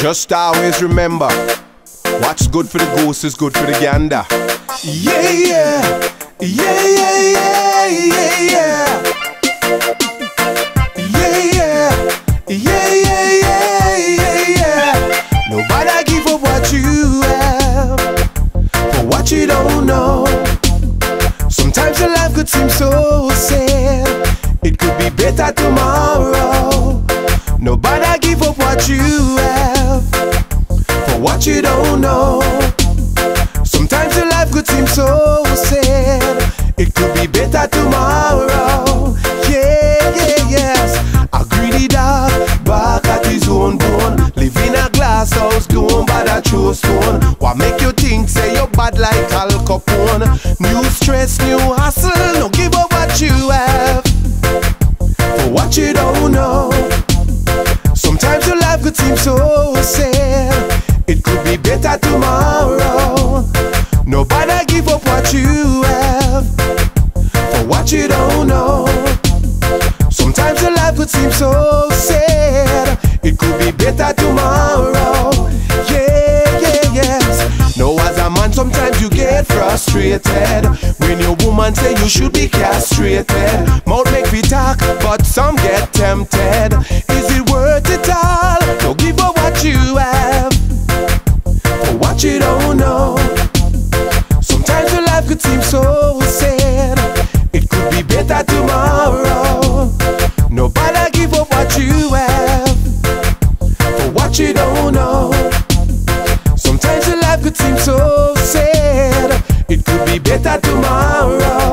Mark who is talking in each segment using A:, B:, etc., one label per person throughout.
A: Just always remember, what's good for the goose is good for the gander. Yeah, yeah, yeah, yeah, yeah, yeah, yeah. Yeah, yeah, yeah. Nobody give up what you have for what you don't know. Sometimes your life could seem so sad. It could be better tomorrow. Sometimes your life could seem so sad. It could be better tomorrow. Yeah, yeah, yes. A greedy dog back at his own bone. Live in a glass house, don't bother throw stone. What make you think say you're bad like Al Capone? New stress, new hustle. No give up what you have for what you don't know. Sometimes your life could seem so sad. It could be better tomorrow. Give up what you have for what you don't know. Sometimes your life could seem so sad. It could be better tomorrow. Yeah, yeah, yes. No, as a man, sometimes you get frustrated when your woman say you should be castrated. Mouth make me talk, but some get tempted. Is it worth life could seem so sad. It could be better tomorrow. Nobody give up what you have for what you don't know. Sometimes your life could seem so sad. It could be better tomorrow.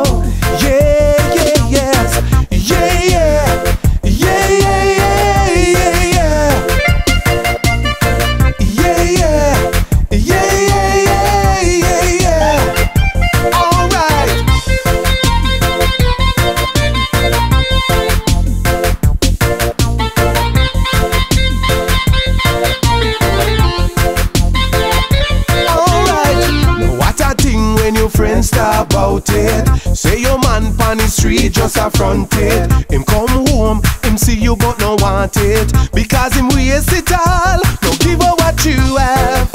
A: About it. Say your man pon the street just affront it. Him come home, him see you but no want it. Because him waste it all. Don't give up what you have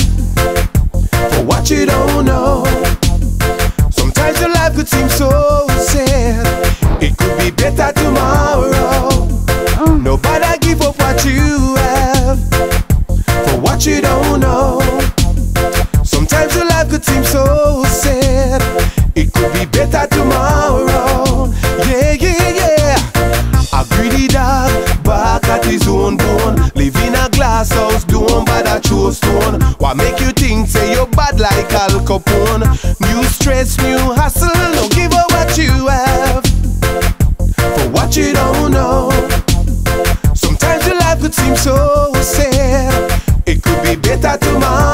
A: for what you don't know. Sometimes your life could seem so sad. It could be better make you think say you're bad like Al Capone? New stress, new hustle. Don't give up what you have for what you don't know. Sometimes your life could seem so sad. It could be better tomorrow.